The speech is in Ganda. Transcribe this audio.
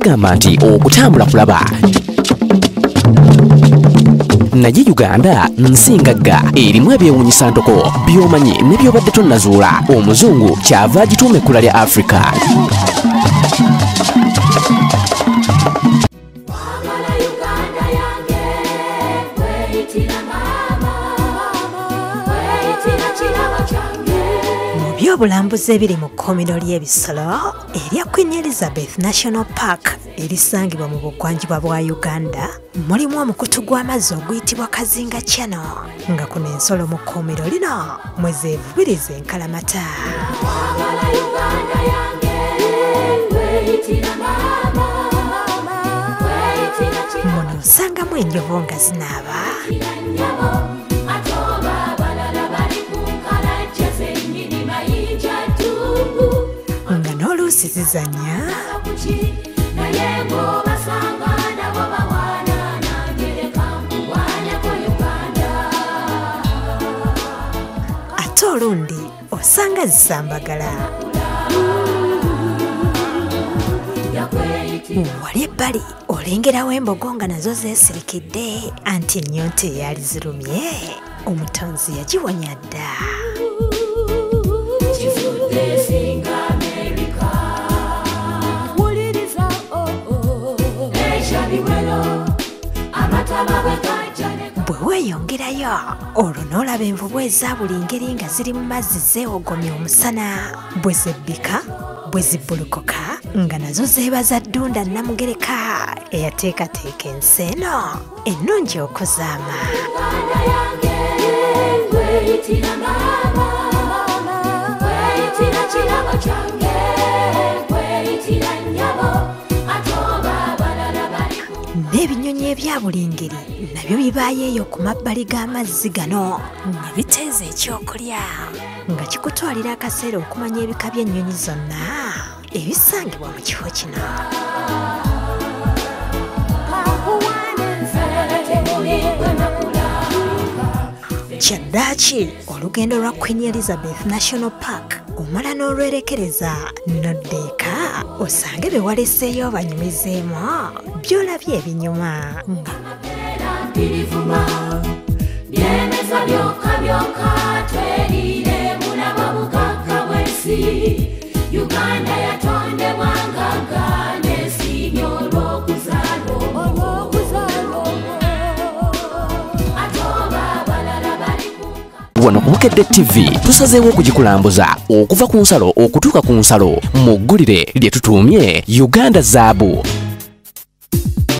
gagamba nti okutambula kulaba naye uganda nsingagga erimu ebyewuunyisa ntoko by'omanyi ne by'obadde tonnazuula. Omuzungu kyava agituuma ekkula lya afirika mu byobulambuzi ebiri mu kkuumiro ly'ebisolo erya queen elizabeth national park erisangibwa mu bugwanjuba bwa uganda mulimu omukutu gw'amazzi oguyitibwa kazinga channel nga kuno ensolo mu kkuumiro lino mwe zeevubiriza enkalamata muno osangamu enjovu nga zinaaba zizanya kuki naye ng'obasanga nabo bawaana ate olundi osanga zisambagala. Wali ebbali olengerawo embogo nga nazo zeesirikidde anti ennyonta eyaali zirumye omutonzi yagiwonya dda bwe weeyongerayo olwo n'olaba envubu eza buli ngeri nga ziri mu mazzi zeewogomya omusana. Bwe zebbika bwe zibbulukoka nga nazo zeebaza ddunda namugereka eyateekateeka ensi eno ennungi okuzaama. Uganda yange n'ebinyonyi ebya buli ngeri nabyo bibaayo eyo ku mabbali g'amazzi gano nga biteeza ekyokulya. Nga kikutwalira akaseera okumanya ebika by'ennyonyi zonna ebisangibwa mu kifo kino. Kyaddaaki olugendo lwa queen elizabeth national park omala n'olwerekereza noddeeka osange bye waleseeyo banyumizeemu by'olabye ebinyuma byemeza byokka byokka tweriire mulaba bugagga bw'ensi. Uganda yatondebwa abalala bali ku wano ku bukedde tv tusazeewo okugikulambuza okuva ku nsalo okutuuka ku nsalo. Mu ggulire lye tutuumye uganda zaabu